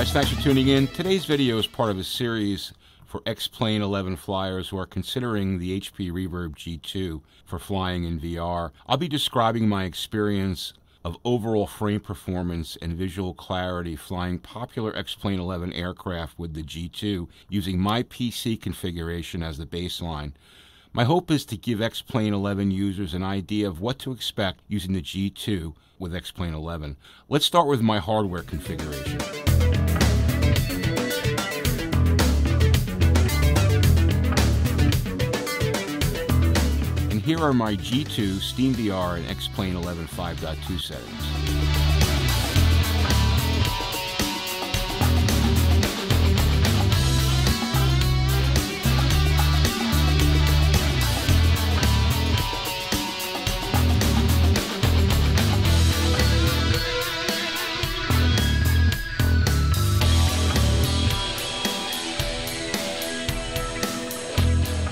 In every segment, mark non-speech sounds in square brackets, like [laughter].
guys, thanks for tuning in. Today's video is part of a series for X-Plane 11 flyers who are considering the HP Reverb G2 for flying in VR. I'll be describing my experience of overall frame performance and visual clarity flying popular X-Plane 11 aircraft with the G2 using my PC configuration as the baseline. My hope is to give X-Plane 11 users an idea of what to expect using the G2 with X-Plane 11. Let's start with my hardware configuration. Here are my G2, SteamVR, and X-Plane 11 5.2 settings.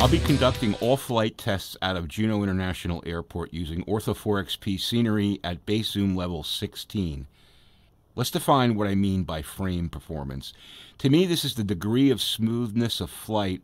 I'll be conducting all flight tests out of Juneau International Airport using Ortho4XP scenery at base zoom level 16. Let's define what I mean by frame performance. To me, this is the degree of smoothness of flight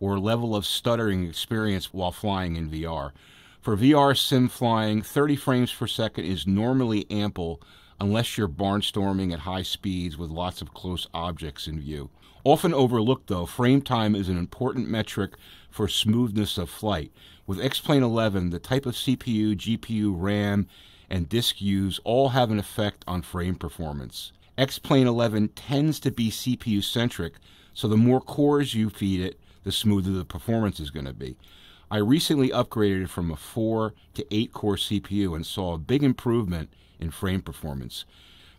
or level of stuttering experience while flying in VR. For VR sim flying, 30 frames per second is normally ample unless you're barnstorming at high speeds with lots of close objects in view. Often overlooked, though, frame time is an important metric for smoothness of flight. With X-Plane 11, the type of CPU, GPU, RAM, and disk use all have an effect on frame performance. X-Plane 11 tends to be CPU centric, so the more cores you feed it, the smoother the performance is going to be. I recently upgraded from a 4 to 8 core CPU and saw a big improvement in frame performance.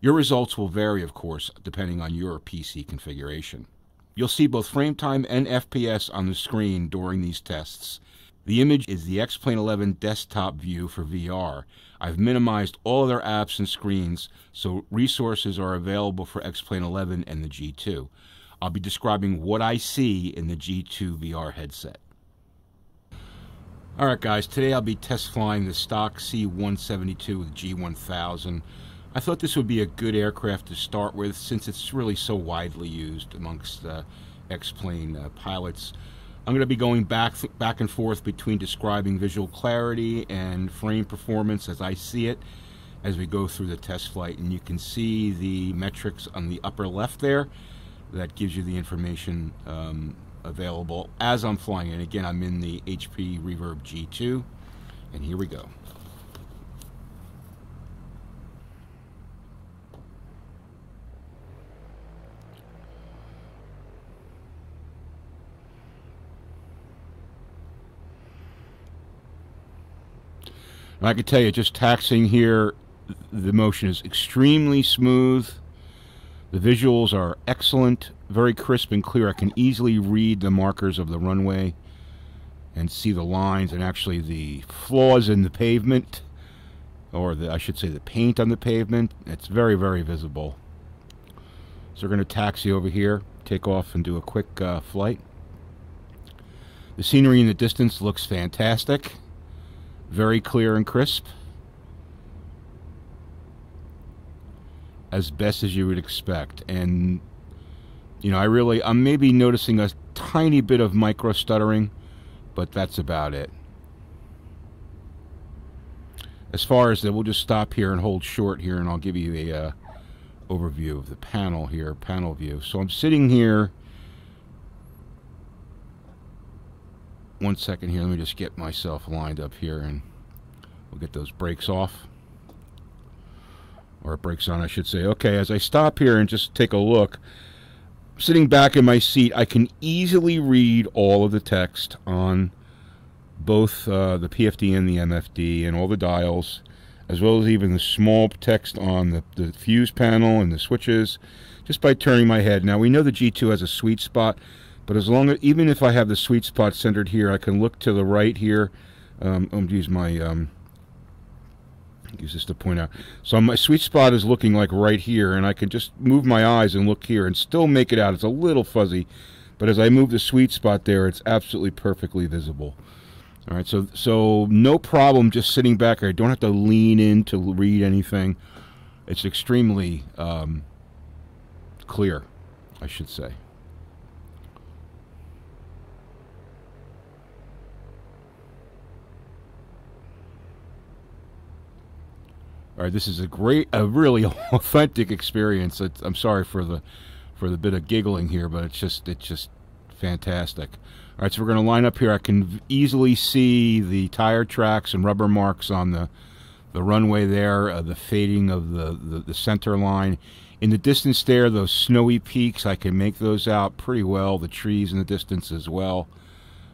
Your results will vary, of course, depending on your PC configuration. You'll see both frame time and FPS on the screen during these tests. The image is the X-Plane 11 desktop view for VR. I've minimized all other apps and screens, so resources are available for X-Plane 11 and the G2. I'll be describing what I see in the G2 VR headset. Alright guys, today I'll be test flying the stock C-172 with G-1000. I thought this would be a good aircraft to start with since it's really so widely used amongst uh, X-plane uh, pilots. I'm going to be going back back and forth between describing visual clarity and frame performance as I see it as we go through the test flight and you can see the metrics on the upper left there that gives you the information um, available as I'm flying. And again, I'm in the HP Reverb G2. And here we go. I can tell you, just taxing here, the motion is extremely smooth. The visuals are excellent, very crisp and clear. I can easily read the markers of the runway and see the lines and actually the flaws in the pavement, or the, I should say the paint on the pavement. It's very, very visible. So we're going to taxi over here, take off and do a quick uh, flight. The scenery in the distance looks fantastic. Very clear and crisp. As best as you would expect. And, you know, I really, I'm maybe noticing a tiny bit of micro stuttering, but that's about it. As far as that, we'll just stop here and hold short here, and I'll give you a uh, overview of the panel here, panel view. So I'm sitting here. One second here, let me just get myself lined up here, and we'll get those brakes off or it brakes on, I should say. Okay, as I stop here and just take a look, sitting back in my seat, I can easily read all of the text on both uh, the PFD and the MFD and all the dials, as well as even the small text on the, the fuse panel and the switches, just by turning my head. Now, we know the G2 has a sweet spot, but as long as, even if I have the sweet spot centered here, I can look to the right here. Um, I'm going to use my um, use this to point out. So my sweet spot is looking like right here, and I can just move my eyes and look here and still make it out. It's a little fuzzy, but as I move the sweet spot there, it's absolutely perfectly visible. All right, so so no problem just sitting back. I don't have to lean in to read anything. It's extremely um, clear, I should say. All right, this is a great, a really [laughs] authentic experience. It's, I'm sorry for the for the bit of giggling here, but it's just it's just fantastic. All right, so we're going to line up here. I can easily see the tire tracks and rubber marks on the the runway there, uh, the fading of the, the, the center line. In the distance there, those snowy peaks, I can make those out pretty well. The trees in the distance as well.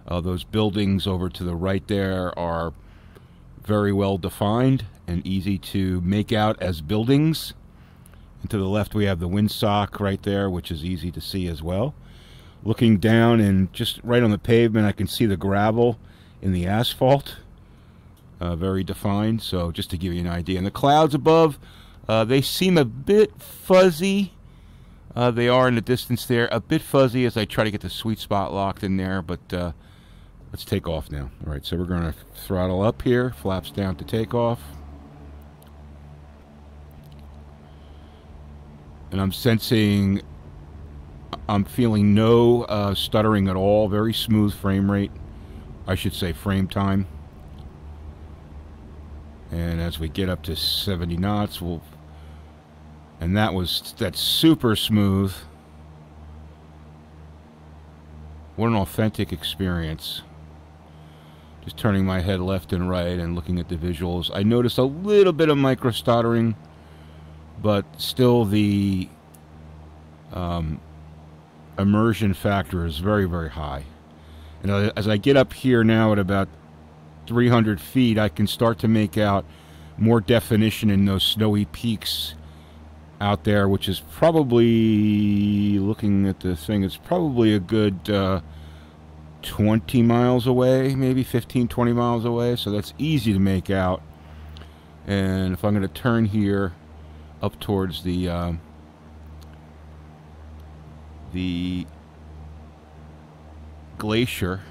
Uh, those buildings over to the right there are very well defined and easy to make out as buildings. And to the left, we have the windsock right there, which is easy to see as well. Looking down and just right on the pavement, I can see the gravel in the asphalt. Uh, very defined, so just to give you an idea. And the clouds above, uh, they seem a bit fuzzy. Uh, they are in the distance there, a bit fuzzy as I try to get the sweet spot locked in there, but uh, Let's take off now. All right, so we're going to throttle up here, flaps down to take off. And I'm sensing, I'm feeling no uh, stuttering at all. Very smooth frame rate. I should say frame time. And as we get up to 70 knots, we'll, and that was, that's super smooth. What an authentic experience just turning my head left and right and looking at the visuals. I noticed a little bit of micro stuttering, but still the um, immersion factor is very, very high. And as I get up here now at about 300 feet, I can start to make out more definition in those snowy peaks out there, which is probably, looking at the thing, it's probably a good uh, 20 miles away, maybe 15, 20 miles away. So that's easy to make out. And if I'm going to turn here up towards the um, the glacier,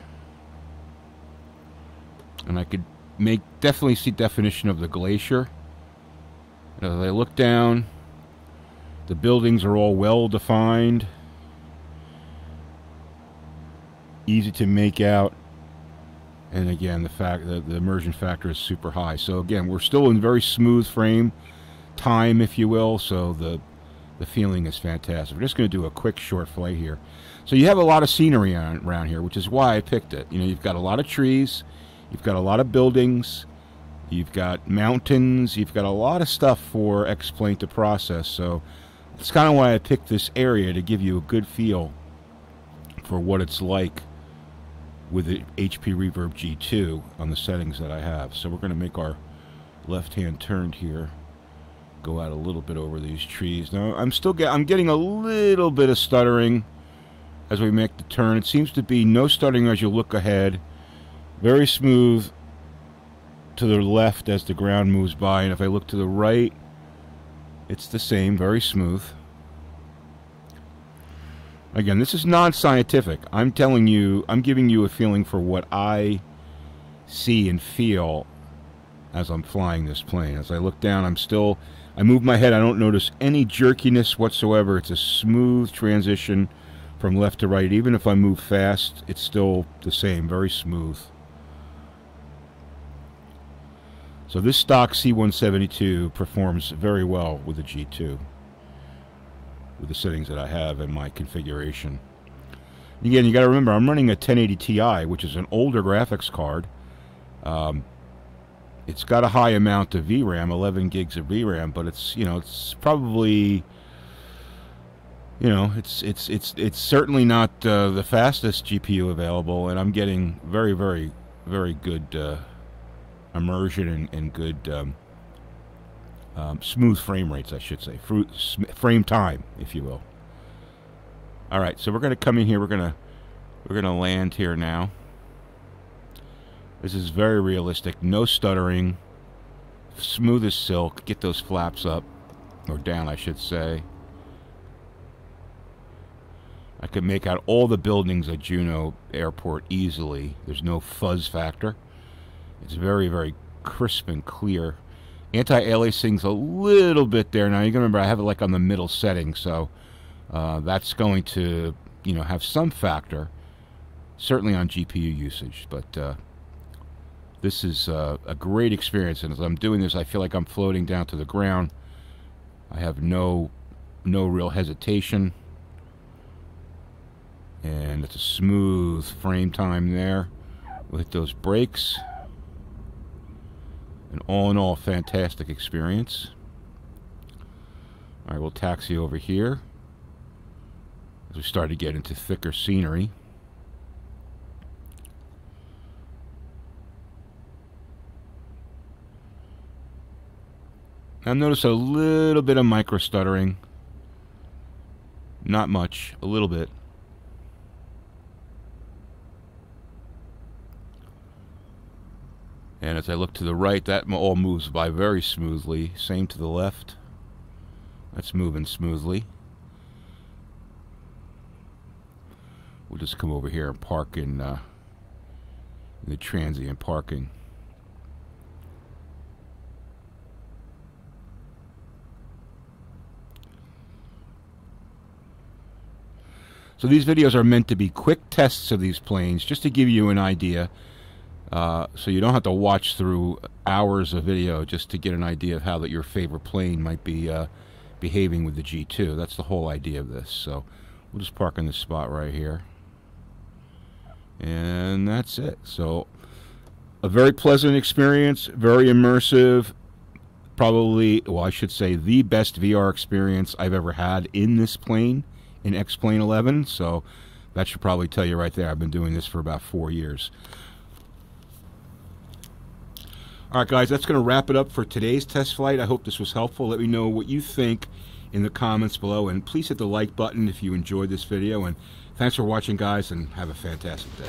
and I could make definitely see definition of the glacier. And as I look down, the buildings are all well defined easy to make out. And again, the fact that the immersion factor is super high. So again, we're still in very smooth frame time, if you will. So the the feeling is fantastic. We're just going to do a quick short flight here. So you have a lot of scenery on, around here, which is why I picked it. You know, you've got a lot of trees, you've got a lot of buildings, you've got mountains, you've got a lot of stuff for X-Plane to process. So that's kind of why I picked this area to give you a good feel for what it's like with the HP Reverb G2 on the settings that I have. So we're going to make our left-hand turn here. Go out a little bit over these trees. Now I'm still get I'm getting a little bit of stuttering as we make the turn. It seems to be no stuttering as you look ahead. Very smooth to the left as the ground moves by, and if I look to the right, it's the same, very smooth. Again, this is non-scientific. I'm telling you, I'm giving you a feeling for what I see and feel as I'm flying this plane. As I look down, I'm still, I move my head. I don't notice any jerkiness whatsoever. It's a smooth transition from left to right. Even if I move fast, it's still the same, very smooth. So this stock C172 performs very well with the G2 with the settings that I have in my configuration. Again, you got to remember, I'm running a 1080 Ti, which is an older graphics card. Um, it's got a high amount of VRAM, 11 gigs of VRAM, but it's you know it's probably you know it's it's it's it's certainly not uh, the fastest GPU available, and I'm getting very very very good uh, immersion and, and good um, um, smooth frame rates, I should say, frame time, if you will. All right, so we're going to come in here. We're going to we're going to land here now. This is very realistic. No stuttering. Smooth as silk. Get those flaps up or down, I should say. I could make out all the buildings at Juneau Airport easily. There's no fuzz factor. It's very, very crisp and clear anti-aliasing's a little bit there now. You can remember I have it like on the middle setting, so uh, that's going to you know have some factor, certainly on GPU usage. But uh, this is uh, a great experience, and as I'm doing this, I feel like I'm floating down to the ground. I have no no real hesitation, and it's a smooth frame time there. We'll those brakes. An all in all fantastic experience. Alright, we'll taxi over here as we start to get into thicker scenery. Now notice a little bit of micro stuttering. Not much, a little bit. And as I look to the right, that all moves by very smoothly. Same to the left. That's moving smoothly. We'll just come over here and park in, uh, in the transient parking. So these videos are meant to be quick tests of these planes, just to give you an idea. Uh, so you don't have to watch through hours of video just to get an idea of how that your favorite plane might be uh, behaving with the G2. That's the whole idea of this. So we'll just park in this spot right here. And that's it. So a very pleasant experience, very immersive, probably, well, I should say the best VR experience I've ever had in this plane in X-Plane 11. So that should probably tell you right there. I've been doing this for about four years. All right, guys, that's going to wrap it up for today's test flight. I hope this was helpful. Let me know what you think in the comments below, and please hit the like button if you enjoyed this video. And thanks for watching, guys, and have a fantastic day.